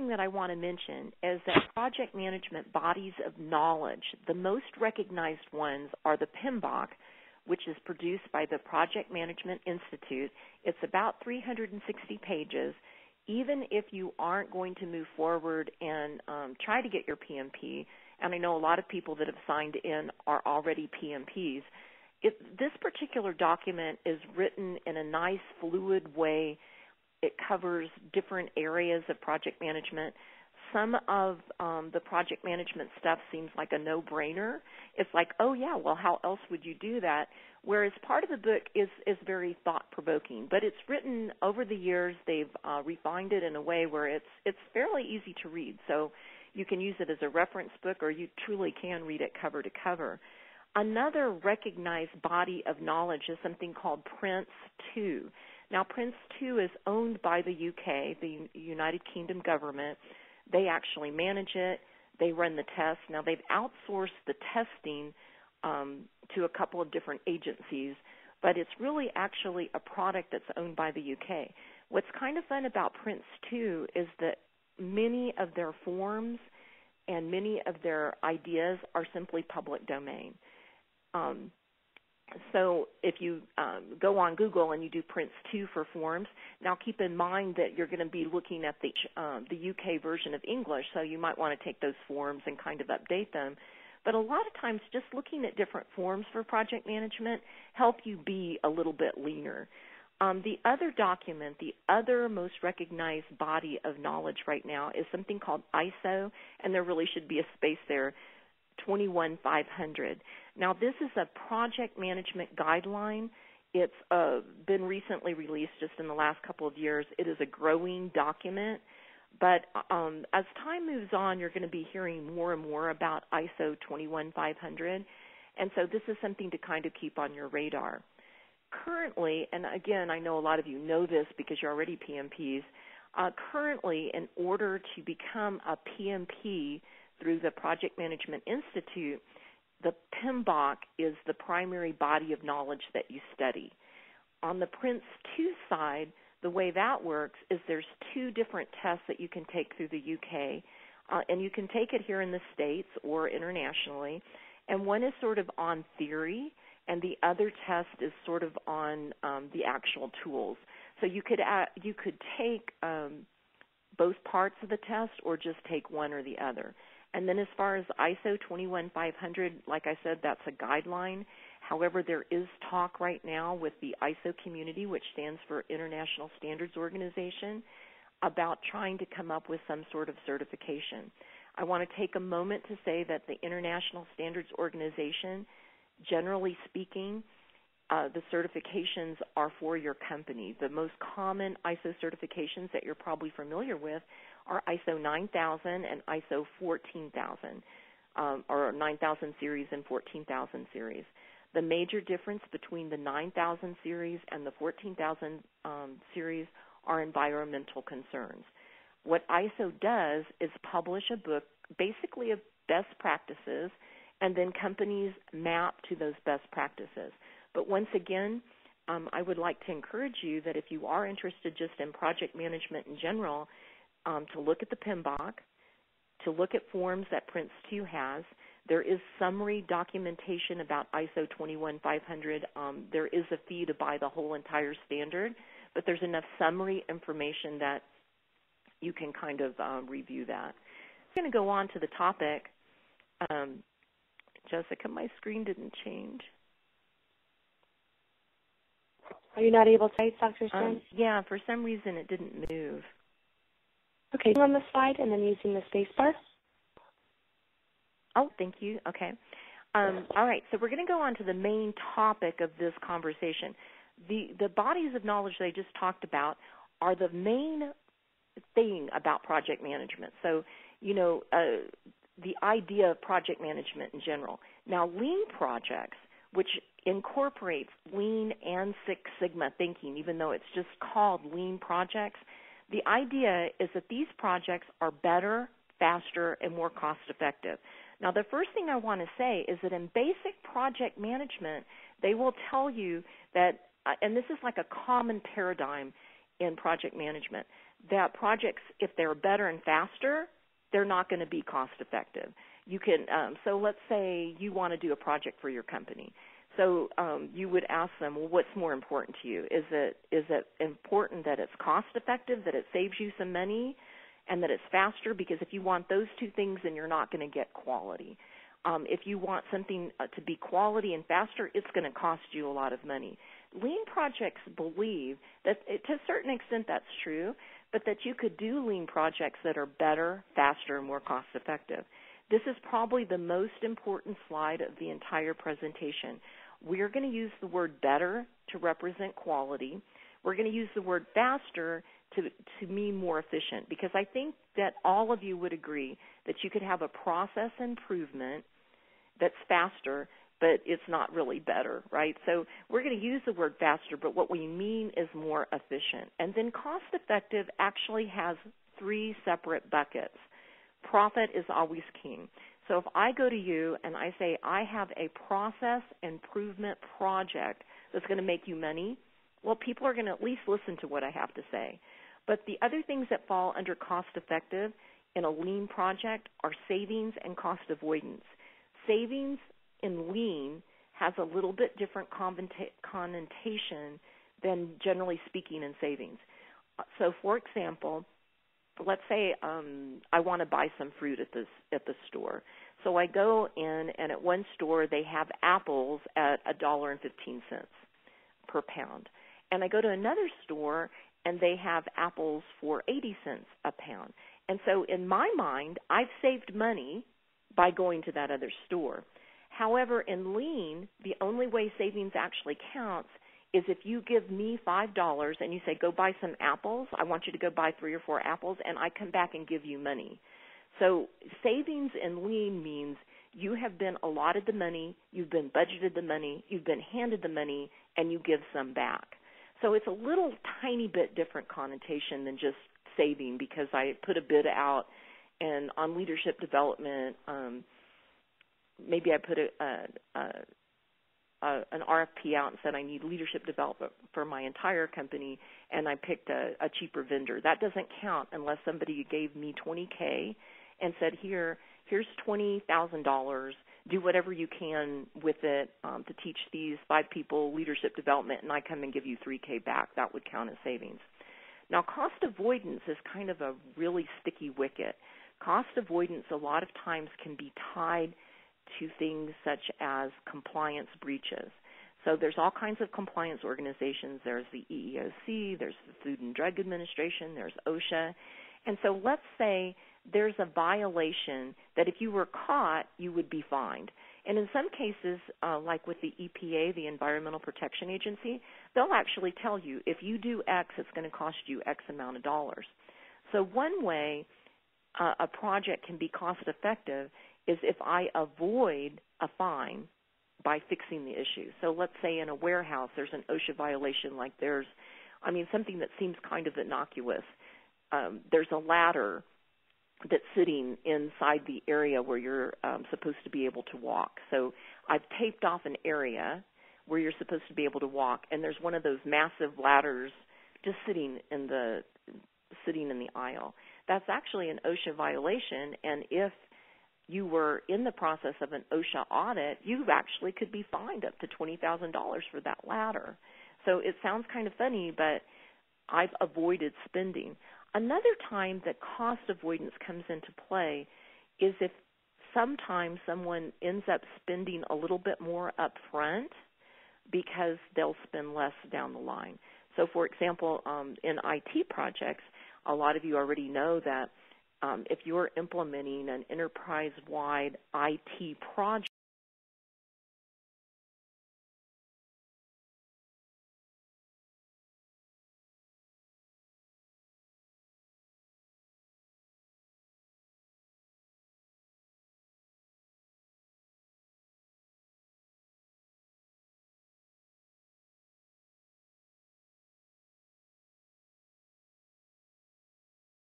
Thing that I want to mention is that project management bodies of knowledge, the most recognized ones are the PMBOK, which is produced by the Project Management Institute. It's about 360 pages. Even if you aren't going to move forward and um, try to get your PMP, and I know a lot of people that have signed in are already PMPs, it, this particular document is written in a nice, fluid way. It covers different areas of project management. Some of um, the project management stuff seems like a no-brainer. It's like, oh yeah, well, how else would you do that? Whereas part of the book is is very thought-provoking, but it's written over the years. They've uh, refined it in a way where it's it's fairly easy to read. So you can use it as a reference book, or you truly can read it cover to cover. Another recognized body of knowledge is something called Prince 2. Now, Prince 2 is owned by the UK, the United Kingdom government. They actually manage it. They run the tests. Now, they've outsourced the testing um, to a couple of different agencies, but it's really actually a product that's owned by the UK. What's kind of fun about Prince 2 is that many of their forms and many of their ideas are simply public domain. Um, so if you um, go on Google and you do Prince 2 for forms, now keep in mind that you're going to be looking at the um, the UK version of English, so you might want to take those forms and kind of update them. But a lot of times, just looking at different forms for project management help you be a little bit leaner. Um, the other document, the other most recognized body of knowledge right now is something called ISO, and there really should be a space there, 21500. Now, this is a project management guideline. It's uh, been recently released just in the last couple of years. It is a growing document, but um, as time moves on, you're going to be hearing more and more about ISO 21500, and so this is something to kind of keep on your radar. Currently, and again, I know a lot of you know this because you're already PMPs. Uh, currently, in order to become a PMP through the Project Management Institute, the PMBOK is the primary body of knowledge that you study. On the Prince 2 side, the way that works is there's two different tests that you can take through the UK, uh, and you can take it here in the States or internationally. And one is sort of on theory, and the other test is sort of on um, the actual tools. So you could uh, you could take um, both parts of the test, or just take one or the other. And then as far as ISO 21500, like I said, that's a guideline. However, there is talk right now with the ISO community, which stands for International Standards Organization, about trying to come up with some sort of certification. I want to take a moment to say that the International Standards Organization, generally speaking, uh, the certifications are for your company. The most common ISO certifications that you're probably familiar with are ISO 9000 and ISO 14000, um, or 9000 series and 14000 series. The major difference between the 9000 series and the 14000 um, series are environmental concerns. What ISO does is publish a book basically of best practices, and then companies map to those best practices. But once again, um, I would like to encourage you that if you are interested just in project management in general, um, to look at the PMBOK, to look at forms that Prince 2 has. There is summary documentation about ISO 21500. Um, there is a fee to buy the whole entire standard, but there's enough summary information that you can kind of um, review that. I'm going to go on to the topic. Um, Jessica, my screen didn't change. Are you not able to type, Dr. Stern? Um, yeah, for some reason it didn't move. Okay, on the slide and then using the space bar. Oh, thank you. Okay. Um, all right, so we're going to go on to the main topic of this conversation. The, the bodies of knowledge that I just talked about are the main thing about project management. So, you know, uh, the idea of project management in general. Now, lean projects, which incorporates lean and Six Sigma thinking, even though it's just called lean projects, the idea is that these projects are better, faster, and more cost effective. Now, the first thing I want to say is that in basic project management, they will tell you that, uh, and this is like a common paradigm in project management, that projects, if they're better and faster, they're not going to be cost effective. You can, um, so let's say you want to do a project for your company. So um, you would ask them, well, what's more important to you? Is it is it important that it's cost effective, that it saves you some money, and that it's faster? Because if you want those two things, then you're not going to get quality. Um, if you want something uh, to be quality and faster, it's going to cost you a lot of money. Lean projects believe that, it, to a certain extent, that's true, but that you could do lean projects that are better, faster, and more cost effective. This is probably the most important slide of the entire presentation. We're going to use the word better to represent quality. We're going to use the word faster to, to mean more efficient because I think that all of you would agree that you could have a process improvement that's faster, but it's not really better, right? So we're going to use the word faster, but what we mean is more efficient. And then cost effective actually has three separate buckets. Profit is always king. So if I go to you and I say, I have a process improvement project that's going to make you money, well, people are going to at least listen to what I have to say. But the other things that fall under cost effective in a lean project are savings and cost avoidance. Savings in lean has a little bit different connotation than generally speaking in savings. So, for example, let's say um, I want to buy some fruit at this at the store. So I go in, and at one store they have apples at a dollar and fifteen cents per pound, and I go to another store and they have apples for eighty cents a pound. And so in my mind, I've saved money by going to that other store. However, in lean, the only way savings actually counts is if you give me five dollars and you say go buy some apples i want you to go buy three or four apples and i come back and give you money. So savings in lean means you have been allotted the money you've been budgeted the money you've been handed the money and you give some back. So it's a little tiny bit different connotation than just saving because i put a bid out and on leadership development um maybe i put a, a, a uh, an RFP out and said I need leadership development for my entire company, and I picked a, a cheaper vendor. That doesn't count unless somebody gave me 20k and said, "Here, here's twenty thousand dollars. Do whatever you can with it um, to teach these five people leadership development, and I come and give you 3k back." That would count as savings. Now, cost avoidance is kind of a really sticky wicket. Cost avoidance a lot of times can be tied to things such as compliance breaches. So there's all kinds of compliance organizations. There's the EEOC, there's the Food and Drug Administration, there's OSHA. And so let's say there's a violation that if you were caught, you would be fined. And in some cases, uh, like with the EPA, the Environmental Protection Agency, they'll actually tell you if you do X, it's going to cost you X amount of dollars. So one way uh, a project can be cost effective is if I avoid a fine by fixing the issue. So let's say in a warehouse there's an OSHA violation, like there's, I mean, something that seems kind of innocuous. Um, there's a ladder that's sitting inside the area where you're um, supposed to be able to walk. So I've taped off an area where you're supposed to be able to walk, and there's one of those massive ladders just sitting in the sitting in the aisle. That's actually an OSHA violation, and if you were in the process of an OSHA audit, you actually could be fined up to $20,000 for that ladder. So it sounds kind of funny, but I've avoided spending. Another time that cost avoidance comes into play is if sometimes someone ends up spending a little bit more up front because they'll spend less down the line. So, for example, um, in IT projects, a lot of you already know that um, if you're implementing an enterprise-wide IT project,